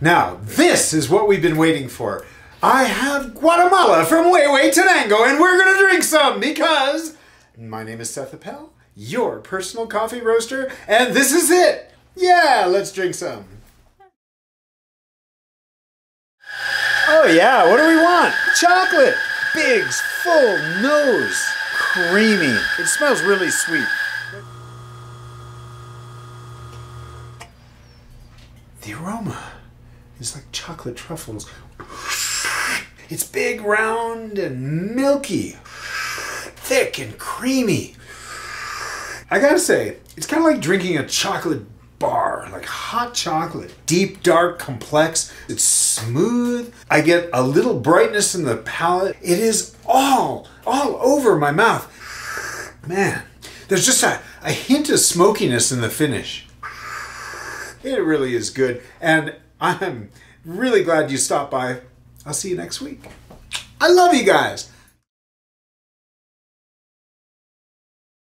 Now, this is what we've been waiting for. I have Guatemala from Huehuetenango, and we're gonna drink some because my name is Seth Appell, your personal coffee roaster, and this is it. Yeah, let's drink some. Oh yeah, what do we want? Chocolate. Big's full nose. Creamy. It smells really sweet. The aroma is like chocolate truffles. It's big, round, and milky. Thick and creamy. I gotta say, it's kind of like drinking a chocolate bar, like hot chocolate. Deep, dark, complex. It's smooth. I get a little brightness in the palate. It is all, all over my mouth. Man, there's just a, a hint of smokiness in the finish. It really is good. And I'm really glad you stopped by. I'll see you next week. I love you guys.